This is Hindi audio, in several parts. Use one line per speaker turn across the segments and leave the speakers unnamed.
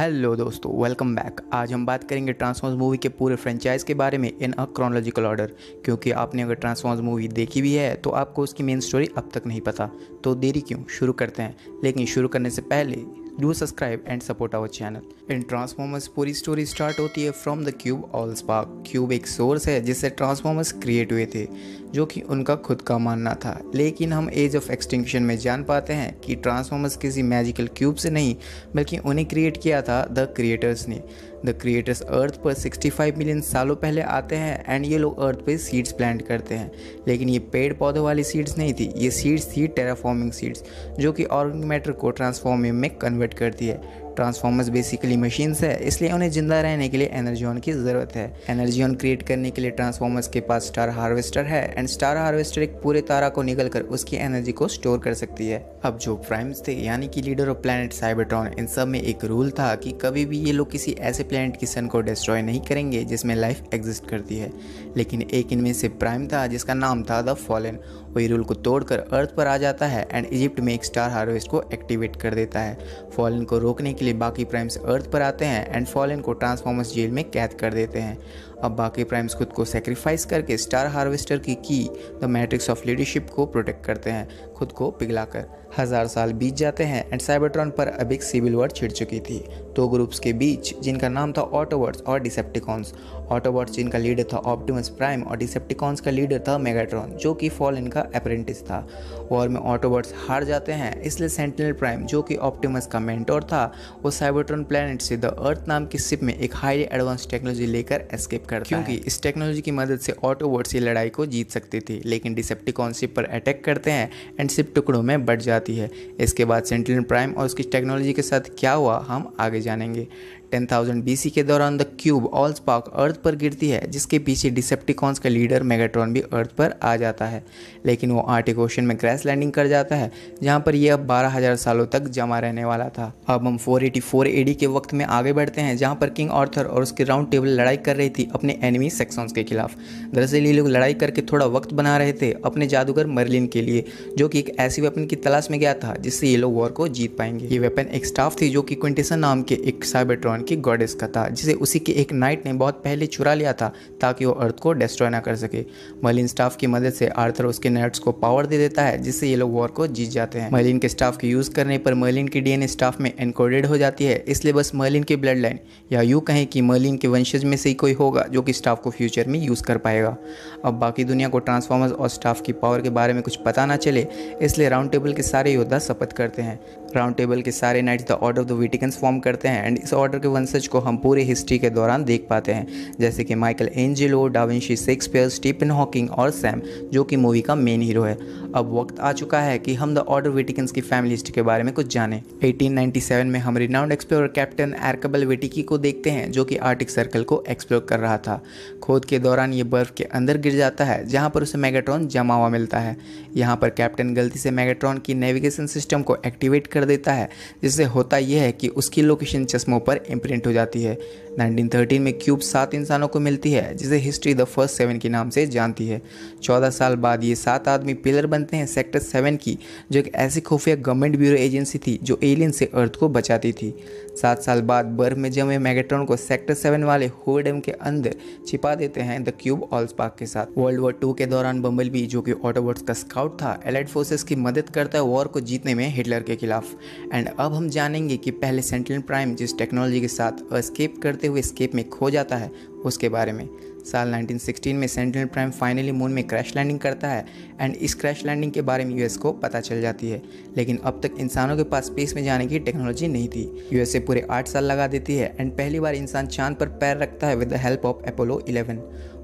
हेलो दोस्तों वेलकम बैक आज हम बात करेंगे ट्रांसफॉर्मर्स मूवी के पूरे फ्रेंचाइज के बारे में इन अ क्रोनोलॉजिकल ऑर्डर क्योंकि आपने अगर ट्रांसफॉर्मर्स मूवी देखी भी है तो आपको उसकी मेन स्टोरी अब तक नहीं पता। तो देरी क्यों? शुरू करते हैं। लेकिन शुरू करने से पहले do subscribe and support our channel in Transformers पूरी स्टोरी स्टार्ट होती है from the cube all spark cube एक सोर्स है जिससे ट्रांसफॉर्मर्स क्रिएट हुए थे, जो कि उनका खुद का मानना था। लेकिन हम एज ऑफ़ एक्सटिंक्शन में जान पाते हैं कि ट्रांसफॉर्मर्स किसी मैजिकल क्यूब से नहीं, बल्कि उन्हें क्रिएट किया था द क्रिएटर्स ने। द क्रिएटर्स अर्थ पर 65 मिलियन सालों पहले आते हैं एंड ये लोग अर्थ पे सीड्स प्लांट करते हैं। लेकिन ये पेड़ पौधों वाली सीड्स नहीं थी, ये सीड्स थी टेराफॉर्मिंग सीड्स जो कि ऑर्गेनिक मैटर को ट्रांसफॉर्मिंग में कन्वर्ट करती है। ट्रांसफॉर्मर्स बेसिकली मशीन्स है, इसलिए उन्हें ज़िंदा रहने के लिए एनर्जी ऑन की ज़रूरत है। एनर्जी ऑन क्रिएट करने के लिए ट्रांसफॉर्मर्स के पास स्टार हार्वेस्टर है एंड स्टार हार्वेस्टर एक पूरे तारा को निकल कर उसकी एनर्जी को स्टोर कर सकती है। अब जो प्राइम्स थे, यानी कि लीडर ऑफ़ प्लानट साइबरट्रॉन इन सब में एक रूल था कि कभी भी ये लोग किसी ऐसे प्लानट की सन को डिस्ट्रॉय नहीं करेंगे जिसमें लाइफ एग्जिस्ट करती है। लेकिन एक इनमें से प्राइम था, जिसका नाम था द फॉलन वही रूल को तोड़कर अर्थ पर आ जाता है एंड इजिप्ट में एक स्टार हार्वेस्ट को एक्टिवेट कर देता है। फॉलन को रोकने के लिए बाकी प्राइम्स अर्थ पर आते हैं एंड फॉलन को ट्रांसफॉर्मर्स जेल में कैद कर देते हैं। अब बाकी प्राइम्स खुद को सेक्रीफाइस करके स्टार हार्वेस्टर की की द मैट्रिक्स ऑफ़ लीडरशिप को प्रोटेक्ट करते हैं। खुद को पिघलाकर। हज़ार साल बीत जाते हैं एंड साइबरट्रॉन पर अब एक सिविल वॉर छिड़ चुकी थी। दो ग्रुप्स के बीच, जिनका नाम था ऑटोवर्ड्स और डिसेप्टिकॉन्स ऑटोवर्ड्स जिनका लीडर था ऑप्टिमस प्राइम और डिसेप्टिकॉन्स का लीडर था मेगाट्रॉन जो कि फॉल इनका अप्रेंटिस था। वॉर में ऑटोवर्ड्स हार जाते हैं, इसलिए सेंटिनल प्राइम जो कि ऑप्टिमस का मेंटोर था, वो साइबरट्रॉन प्लानट से द अर्थ नाम की शिप में एक हाईली एडवांस टेक्नोलॉजी लेकर एस्केप करता क्योंकि इस टेक्नोलॉजी की मदद से ऑटोवर्ड्स ये लड़ाई को जीत सकती थी, लेकिन डिसेप्टिकॉन शिप पर अटैक करते हैं एंड शिप टुकड़ों में बढ़ जाती है। इसके बाद सेंटिनल प्राइम और उसकी टेक्नोलॉजी के साथ क्या हुआ, हम आगे जानेंगे। 10,000 बीसी के दौरान the cube all spark Earth पर गिरती है जिसके पीछे डिसेप्टिकॉन्स का लीडर मेगाट्रॉन भी अर्थ पर आ जाता है। लेकिन वो आर्टिक ओशन में क्रैश लैंडिंग कर जाता है जहाँ पर यह अब बारह हज़ार सालों तक जमा रहने वाला था। अब हम 484 एडी के वक्त में आगे बढ़ते हैं जहाँ पर किंग ऑर्थर और उसके राउंड टेबल लड़ाई कर रही थी अपने एनिमी सेक्सॉन्स के खिलाफ। दरअसल ये लोग लड़ाई करके थोड़ा वक्त बना रहे थे अपने जादूगर मर्लिन के लिए जो कि एक ऐसी वेपन की तलाश में गया था जिससे ये लोग वॉर को जीत पाएँगे। ये वेपन एक स्टाफ थी जो कि क्विंटेसन नाम के एक साइबरट्रॉन की गॉडेस का था जिसे उसी के एक नाइट ने बहुत पहले चुरा लिया था ताकि वो अर्थ को डिस्ट्रॉय ना कर सके। मर्लिन स्टाफ की मदद से आर्थर उसके नर्ड्स को पावर दे देता है, जिससे ये लोग वॉर को जीत जाते हैं। मर्लिन के स्टाफ के यूज़ करने पर मर्लिन की डीएनए स्टाफ में एनकोडेड हो जाती है, इसलिए बस मर्लिन की ब्लड लाइन या यूँ कहें कि मर्लिन के वंशज में से ही कोई होगा जो कि स्टाफ को फ्यूचर में यूज़ कर पाएगा। अब बाकी दुनिया को ट्रांसफॉर्मर्स और स्टाफ की पावर के बारे में कुछ पता ना चले, इसलिए राउंड टेबल के सारे योद्धा शपथ करते हैं। राउंड टेबल के सारे knights the order of the Witwiccans form करते हैं एंड इस ऑर्डर के वंशज को हम पूरे हिस्ट्री के दौरान देख पाते हैं, जैसे कि Michelangelo da Vinci Shakespeare Stephen Hawking और सैम जो कि मूवी का मेन हीरो है। अब वक्त आ चुका है कि हम द ऑर्डर विटिकन्स की फैमिली हिस्ट्री के बारे में कुछ जानें। 1897 में हम renowned explore captain Archibald Witwicky को देखते हैं, जो कि आर्टिक सर्कल को एक्सप्लोर कर रहा था। खोद के दौरान ये बर्फ़ के अंदर गिर जाता है, जहाँ पर उसे मेगाट्रॉन जमा हुआ मिलता है। यहाँ पर कैप्टन गलती से मेगाट्रॉन की नेविगेशन सिस्टम को एक्टिवेट कर देता है, जिससे होता यह है कि उसकी लोकेशन चश्मों पर इम्प्रिंट हो जाती है। 1913 में क्यूब सात इंसानों को मिलती है, जिसे हिस्ट्री द फ़र्स्ट सेवन के नाम से जानती है। चौदह साल बाद ये सात आदमी पिलर बनते हैं सेक्टर सेवन की, जो एक ऐसी खुफिया गवर्नमेंट ब्यूरो एजेंसी थी, जो एलियन से अर्थ को बचाती थी। सात साल बाद बर्फ़ में जमे मैगेट्रॉन को सेक्टर सेवन वाले होडम के अंदर छिपा देते हैं द क्यूब ऑल्सपार्क के साथ। वर्ल्ड वॉर टू के दौरान बम्बल बी जो कि ऑटोवर्ड्स का स्काउट था, एलाइड फोर्सेस की मदद करता है वॉर को जीतने में हिटलर के खिलाफ। एंड अब हम जानेंगे कि पहले सेंट्रल प्राइम जिस टेक्नोलॉजी के साथ स्केप करते हुए स्केप में खो जाता है उसके बारे में। साल 1916 में सेंट्रल प्राइम फाइनली मून में क्रैश लैंडिंग करता है एंड इस क्रैश लैंडिंग के बारे में यूएस को पता चल जाती है। लेकिन अब तक इंसानों के पास स्पेस में जाने की टेक्नोलॉजी नहीं थी। यूएसए पूरे आठ साल लगा देती है एंड पहली बार इंसान चाँद पर पैर रखता है with the help of Apollo 11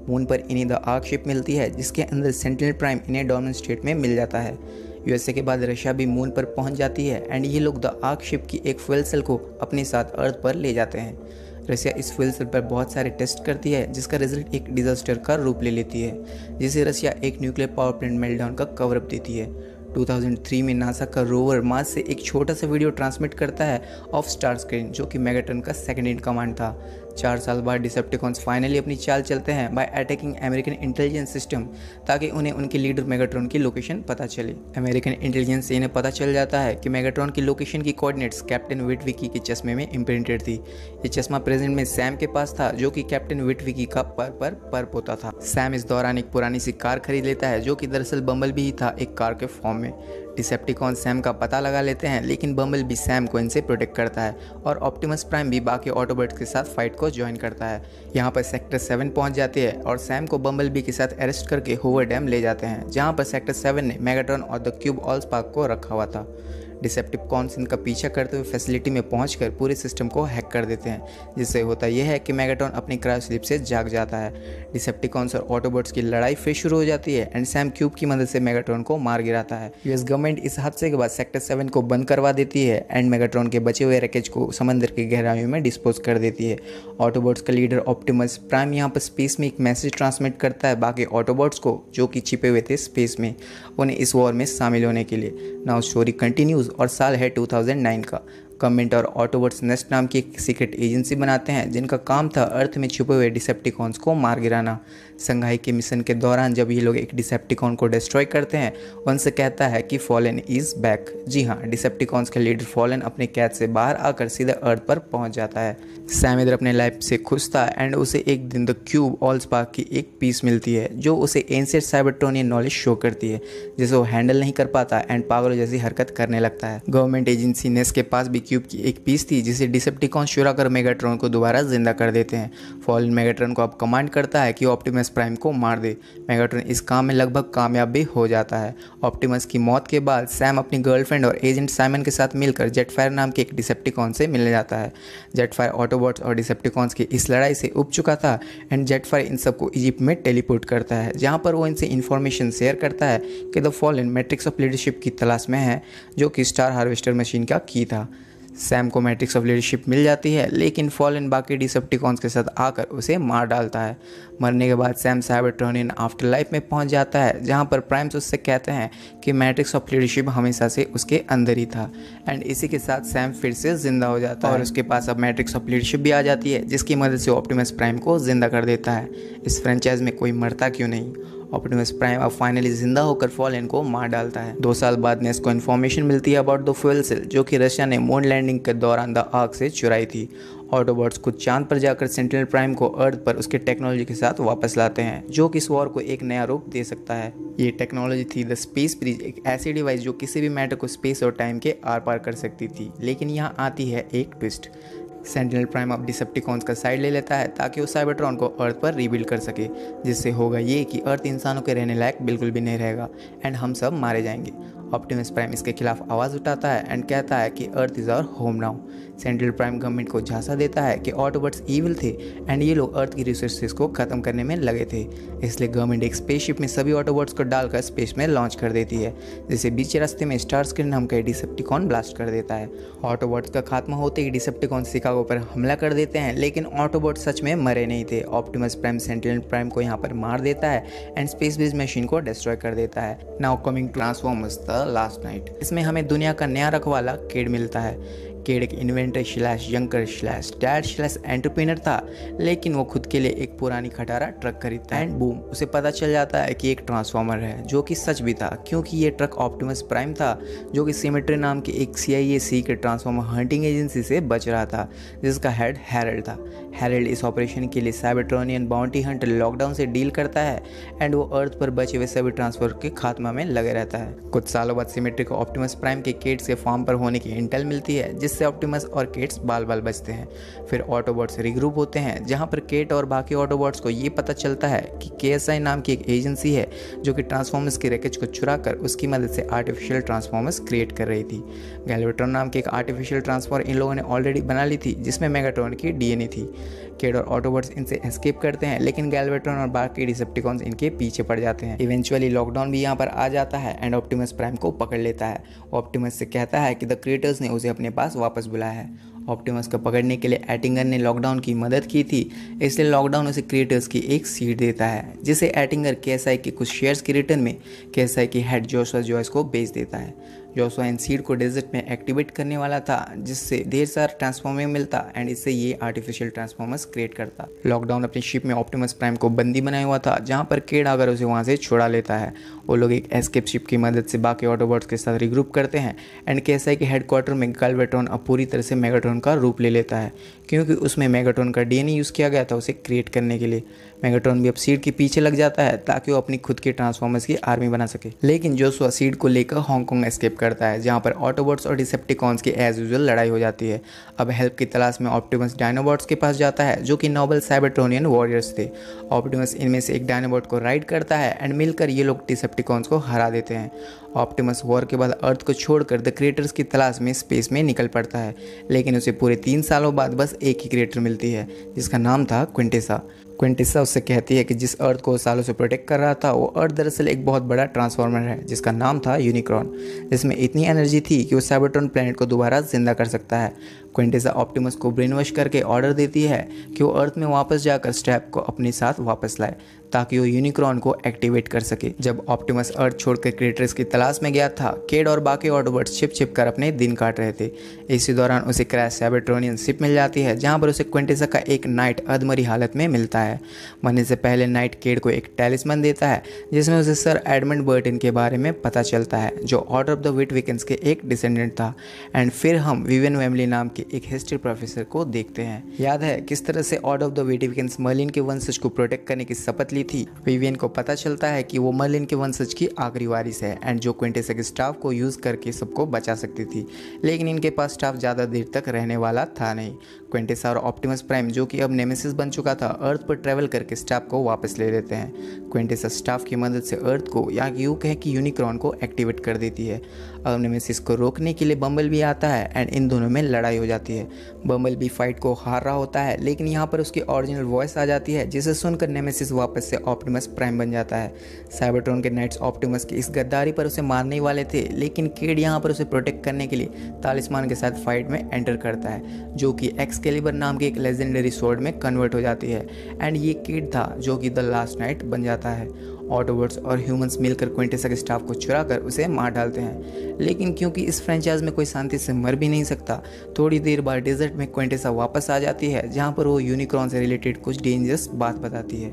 moon पर इन्हें द आर्क शिप मिलती है जिसके अंदर सेंट्रल प्राइम इन्हें डोमिनेंट स्टेट में मिल जाता है। यूएसए के बाद रशिया भी मून पर पहुँच जाती है एंड ये लोग द आर्क शिप की एक फ्यूल सेल को अपने साथ अर्थ पर ले जाते हैं। रसिया इस फ्यूल सेल पर बहुत सारे टेस्ट करती है, जिसका रिज़ल्ट एक डिजास्टर का रूप ले लेती है, जिसे रसिया एक न्यूक्लियर पावर प्लांट मेल्टडाउन का कवरअप देती है। 2003 में नासा का रोवर मार्स से एक छोटा सा वीडियो ट्रांसमिट करता है ऑफ़ स्टार स्क्रीन जो कि मेगाटन का सेकंड इन कमांड था। चार साल बाद डिसेप्टिकॉन्स फाइनली अपनी चाल चलते हैं by attacking American intelligence system ताकि उन्हें उनके लीडर मेगाट्रॉन की लोकेशन पता चले। अमेरिकन इंटेलिजेंस से इन्हें पता चल जाता है कि मेगाट्रॉन की लोकेशन की कोऑर्डिनेट्स कैप्टन विटविकी के चश्मे में इम्प्रिंटेड थी। ये चश्मा प्रेजेंट में सैम के पास था, जो कि कैप्टन विटविकी का पर पर पर्प होता था। सैम इस दौरान एक पुरानी सी कार खरीद लेता है, जो कि दरअसल बम्बल भी था एक कार के फॉर्म में। डिसेप्टिकॉन सैम का पता लगा लेते हैं, लेकिन बम्बल भी सैम को इनसे प्रोटेक्ट करता है और ऑप्टिमस प्राइम भी बाकी ऑटोबर्ट के साथ फाइट को ज्वाइन करता है। यहाँ पर सेक्टर सेवन पहुँच जाती है और सैम को बम्बल बी के साथ अरेस्ट करके होवर डैम ले जाते हैं, जहाँ पर सेक्टर सेवन ने मेगाट्रॉन और द क्यूब ऑल्स पार्क को रखा हुआ था। डिसेप्टिकॉन्स इनका पीछा करते हुए फैसिलिटी में पहुंचकर पूरे सिस्टम को हैक कर देते हैं। जिससे होता यह है कि मेगाटॉन अपनी क्रायो स्लिप से जाग जाता है। डिसेप्टिकॉन्स और ऑटोबोट्स की लड़ाई फिर शुरू हो जाती है एंड सैम क्यूब की मदद से मेगाट्रॉन को मार गिराता है। यूएस गवर्नमेंट इस हादसे के बाद सेक्टर सेवन को बंद करवा देती है एंड मेगाट्रॉन के बचे हुए रैकेज को समंदर की गहराइयों में डिस्पोज कर देती है। ऑटोबोट्स का लीडर ऑप्टिमस प्राइम यहाँ पर स्पेस में एक मैसेज ट्रांसमिट करता है बाकी ऑटोबोट्स को, जो कि छिपे हुए थे स्पेस में, उन्हें इस वॉर में शामिल होने के लिए। नाउ स्टोरी कंटिन्यूज और साल है 2009 का। गवर्नमेंट और ऑटोवर्ड्स नेस्ट नाम की एक सीक्रेट एजेंसी बनाते हैं, जिनका काम था अर्थ में छुपे हुए डिसेप्टिकॉन्स को मार गिराना। संघाई के मिशन के दौरान जब ये लोग एक डिसेप्टिकॉन को डिस्ट्रॉय करते हैं, उनसे कहता है कि फॉलन इज़ बैक जी हाँ डिसेप्टिकॉन्स के लीडर फॉलन अपने कैद से बाहर आकर सीधे अर्थ पर पहुँच जाता है। सैम इधर अपने लाइफ से खुश था एंड उसे एक दिन द क्यूब ऑल स्पार्क की एक पीस मिलती है, जो उसे एंसेट साइबरट्रोनियन नॉलेज शो करती है, जिसे वो हैंडल नहीं कर पाता एंड पागलों जैसी हरकत करने लगता है। गवर्नमेंट एजेंसी नेस के पास भी क्यूब की एक पीस थी, जिसे डिसेप्टिकॉन शुरा कर मेगाट्रॉन को दोबारा ज़िंदा कर देते हैं। फॉलन मेगाट्रॉन को अब कमांड करता है कि ऑप्टिमस प्राइम को मार दे। मेगाट्रॉन इस काम में लगभग कामयाब भी हो जाता है। ऑप्टिमस की मौत के बाद सैम अपनी गर्लफ्रेंड और एजेंट साइमन के साथ मिलकर जेटफायर नाम के एक डिसेप्टिकॉन से मिलने जाता है। जेटफायर ऑटोबॉट्स और डिसेप्टिकॉन्स की इस लड़ाई से उब चुका था एंड जेटफायर इन सबको इजिप्ट में टेलीपोर्ट करता है, जहाँ पर वो इनसे इन्फॉर्मेशन शेयर करता है कि the Fallen matrix of leadership की तलाश में है, जो कि स्टार हार्वेस्टर मशीन का की था। सैम को मैट्रिक्स ऑफ़ लीडरशिप मिल जाती है, लेकिन फॉलन बाकी डिसेप्टिकॉन्स के साथ आकर उसे मार डालता है। मरने के बाद सैम साइबरट्रोनियन आफ्टर लाइफ में पहुँच जाता है, जहाँ पर प्राइम्स उससे कहते हैं कि मैट्रिक्स ऑफ़ लीडरशिप हमेशा से उसके अंदर ही था। एंड इसी के साथ सैम फिर से ज़िंदा हो जाता है। और उसके पास अब मैट्रिक्स ऑफ़ लीडरशिप भी आ जाती है, जिसकी मदद से ऑप्टिमस प्राइम को ज़िंदा कर देता है। इस फ्रेंचाइज में कोई मरता क्यों नहीं? ऑप्टिमस प्राइम अब फाइनली ज़िंदा होकर फॉलन को मार डालता है। दो साल बाद नेस को इन्फॉर्मेशन मिलती है अबाउट द फ्यूल सेल जो कि रशिया ने मून लैंडिंग के दौरान द आग से चुराई थी। ऑटोबॉट्स खुद चाँद पर जाकर सेंट्रल प्राइम को अर्थ पर उसके टेक्नोलॉजी के साथ वापस लाते हैं, जो कि इस वॉर को एक नया रूप दे सकता है। ये टेक्नोलॉजी थी द स्पेस ब्रिज एक ऐसी डिवाइस जो किसी भी मैटर को स्पेस और टाइम के आर पार कर सकती थी, लेकिन यहाँ आती है एक ट्विस्ट सेंटिनल प्राइम अब डिसेप्टिकॉन्स का साइड ले लेता है ताकि वो साइबरट्रॉन को अर्थ पर रीबिल्ड कर सके, जिससे होगा ये कि अर्थ इंसानों के रहने लायक बिल्कुल भी नहीं रहेगा एंड हम सब मारे जाएँगे। ऑप्टिमस प्राइम इसके खिलाफ आवाज़ उठाता है एंड कहता है कि Earth is our home now central prime government को झांसा देता है कि ऑटोबर्ट्स ईविल थे एंड ये लोग अर्थ की रिसोर्सेज को ख़त्म करने में लगे थे. इसलिए गवर्नमेंट एक स्पेसशिप में सभी ऑटोबर्ट्स को डालकर स्पेस में लॉन्च कर देती है, जिसे बीच रास्ते में स्टार स्क्रीन नाम का डिसेप्टिकॉन ब्लास्ट कर देता है. ऑटोबर्ट्स का खात्मा होते ही डिसेप्टिकॉन शिकागो पर हमला कर देते हैं, लेकिन ऑटोबॉट सच में मरे नहीं थे. ऑप्टिमस प्राइम सेंट्रल प्राइम को यहाँ पर मार देता है एंड स्पेस बेस मशीन को डिस्ट्रॉय कर देता है. Now coming Transformers the last knight इसमें हमें दुनिया का नया रखवाला केड मिलता है। केड एक inventor slash junker slash dad slash entrepreneur था, लेकिन वो खुद के लिए एक पुरानी खटारा ट्रक खरीदता है। एंड बूम उसे पता चल जाता है कि एक ट्रांसफॉर्मर है, जो कि सच भी था, क्योंकि ये ट्रक ऑप्टिमस प्राइम था, जो कि सिमेट्री नाम की एक सी आई ए सी के ट्रांसफॉर्मर हंटिंग एजेंसी से बच रहा था, जिसका हेड हैरल्ड था। हैरल्ड इस ऑपरेशन के लिए साइबरट्रोनियन बाउंटी हंटर लॉकडाउन से डील करता है एंड वो अर्थ पर बचे हुए सभी ट्रांसफ़र के खात्मा में लगे रहता है। कुछ सालों बाद सिमेट्री को ऑप्टिमस प्राइम के केट्स के फॉर्म पर होने की इंटेल मिलती है जिस जिससे ऑप्टिमस और केट्स बाल बाल बचते हैं। फिर ऑटोबॉट्स रिग्रुप होते हैं, जहाँ पर केट और बाकी ऑटोबॉट्स को ये पता चलता है कि के नाम की एक एजेंसी है, जो कि ट्रांसफॉर्मर्स के रैकेज को चुरा कर उसकी मदद से आर्टिफिशियल ट्रांसफॉर्मर्स क्रिएट कर रही थी। गैलेवेट्रॉन नाम की एक आर्टिफिशियल ट्रांसफॉर्मर इन लोगों ने ऑलरेडी बना ली थी, जिसमें मेगाट्रॉन की डीएनए थी। केड और ऑटोबॉट्स इनसे एस्केप करते हैं, लेकिन गैलवेट्रॉन और बाकी डिसेप्टिकॉन्स इनके पीछे पड़ जाते हैं। इवेंचुअली लॉकडाउन भी यहाँ पर आ जाता है एंड ऑप्टिमस प्राइम को पकड़ लेता है। ऑप्टिमस से कहता है कि द क्रिएटर्स ने उसे अपने पास वापस बुलाया है। ऑप्टिमस को पकड़ने के लिए एटिंगर ने लॉकडाउन की मदद की थी, इसलिए लॉकडाउन उसे क्रिएटर्स की एक सीट देता है, जिसे एटिंगर के के कुछ शेयर्स के रिटर्न में के की हेड जोशा जॉयस को बेच देता है। जो स्वाइन सीड को डेजर्ट में एक्टिवेट करने वाला था, जिससे ढेर सारा ट्रांसफॉर्मर मिलता एंड इससे ये आर्टिफिशियल ट्रांसफॉर्मर्स क्रिएट करता। लॉकडाउन अपनी शिप में ऑप्टिमस प्राइम को बंदी बनाया हुआ था, जहाँ पर केड आकर उसे वहाँ से छुड़ा लेता है। वो लोग एक एस्केप शिप की मदद से बाकी ऑटोबॉट्स के साथ रिग्रुप करते हैं एंड के एस के हेडक्वार्टर में गलवेट्रॉन अब पूरी तरह से मेगाट्रॉन का रूप ले लेता है। क्योंकि उसमें मेगाट्रॉन का डीएनए यूज़ किया गया था उसे क्रिएट करने के लिए। मेगाट्रॉन भी अब सीड के पीछे लग जाता है ताकि वो अपनी खुद की ट्रांसफॉर्मर्स की आर्मी बना सके। लेकिन जोसुआ सीड को लेकर हांगकांग एस्केप करता है, जहाँ पर ऑटोबॉट्स और डिसेप्टिकॉन्स की एज यूजल लड़ाई हो जाती है। अब हेल्प की तलाश में ऑप्टिमस डायनोबॉट्स के पास जाता है, जो कि नोबल साइबरट्रोनियन वॉरियर्स थे। ऑप्टिमस इनमें से एक डायनोबॉट को राइड करता है एंड मिलकर ये लोग डिसेप्टिकॉन्स को हरा देते हैं। ऑप्टिमस वॉर के बाद अर्थ को छोड़कर द क्रिएटर्स की तलाश में स्पेस में निकल पड़ता है। लेकिन उसे पूरे तीन सालों बाद बस एक ही क्रिएटर मिलती है जिसका नाम था क्विंटेसा क्विंटिसा उससे कहती है कि जिस अर्थ को सालों से प्रोटेक्ट कर रहा था, वो अर्थ दरअसल एक बहुत बड़ा ट्रांसफॉर्मर है, जिसका नाम था यूनिक्रॉन जिसमें इतनी एनर्जी थी कि वो साइबरट्रॉन प्लेनेट को दोबारा ज़िंदा कर सकता है. क्विंटिसा ऑप्टिमस को ब्रेन वॉश करके ऑर्डर देती है कि वो अर्थ में वापस जाकर स्टैप को अपने साथ वापस लाए, ताकि वो यूनिक्रॉन को एक्टिवेट कर सके. जब ऑप्टिमस अर्थ छोड़कर क्रिएटर्स की तलाश में गया था केड और बाकी ऑटोबर्ट्स छिप छिप कर अपने दिन काट रहे थे. इसी दौरान उसे क्रैश सैबेट्रोनियन शिप मिल जाती है, जहाँ पर उसे क्विंटिसा का एक नाइट अधमरी हालत में मिलता है। मरने से पहले नाइट केड को एक टेलिसमन देता है, जिसमें उसे सर एडमंड बर्टिन के बारे में पता चलता है, जो order of the Witwiccans के एक डिसेंडेंट था। एंड फिर हम विवियन वेमली नाम के एक हिस्ट्री प्रोफेसर को देखते हैं। याद है, किस तरह से order of the Witwiccans Merlin के वंशज को प्रोटेक्ट करने की शपथ ली थी? विवियन को पता चलता है कि वो मर्लिन के वंशज की आखिरी वारिस है, एंड जो क्विंटेस स्टाफ को यूज़ करके सबको बचा सकती थी। लेकिन इनके पास स्टाफ ज़्यादा देर तक रहने वाला था नहीं। क्विंटेसा और ऑप्टिमस प्राइम जो कि अब नेमेसिस बन चुका था अर्थ पर ट्रेवल करके स्टाफ को वापस ले लेते हैं। क्विंटेसा स्टाफ की मदद से अर्थ को, या यूँ कहें कि यूनिक्रॉन को एक्टिवेट कर देती है। अब नेमेसिस को रोकने के लिए बम्बल भी आता है एंड इन दोनों में लड़ाई हो जाती है। बम्बल भी फाइट को हार रहा होता है, लेकिन यहाँ पर उसकी ओरिजिनल वॉइस आ जाती है, जिसे सुनकर नेमेसिस वापस से ऑप्टिमस प्राइम बन जाता है। साइबरट्रॉन के नाइट्स ऑप्टिमस की इस गद्दारी पर उसे मारने वाले थे, लेकिन केड यहाँ पर उसे प्रोटेक्ट करने के लिए तालिस्मान के साथ फाइट में एंटर करता है, जो कि एक्सकेलिबर नाम के एक लेजेंडरी सोर्ड में कन्वर्ट हो जाती है। एंड ये किड था जो कि द लास्ट नाइट बन जाता है। ऑटोवर्ड्स और ह्यूमंस मिलकर क्विंटेसा के स्टाफ को चुरा कर उसे मार डालते हैं। लेकिन क्योंकि इस फ्रेंचाइज में कोई शांति से मर भी नहीं सकता, थोड़ी देर बाद डेजर्ट में क्विंटेसा वापस आ जाती है, जहाँ पर वो यूनिक्रॉन से रिलेटेड कुछ डेंजरस बात बताती है।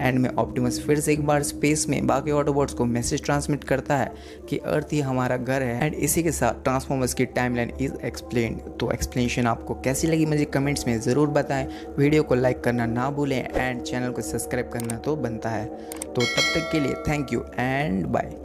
एंड में ऑप्टिमस फिर से एक बार स्पेस में बाकी ऑटोबोट्स को मैसेज ट्रांसमिट करता है कि अर्थ ही हमारा घर है। एंड इसी के साथ ट्रांसफॉर्मर्स की टाइमलाइन इज़ एक्सप्लेन तो एक्सप्लेनेशन आपको कैसी लगी मुझे कमेंट्स में ज़रूर बताएँ। वीडियो को लाइक करना ना भूलें। एंड चैनल को सब्सक्राइब करना तो बनता है। तो तब तक के लिए थैंक यू एंड बाय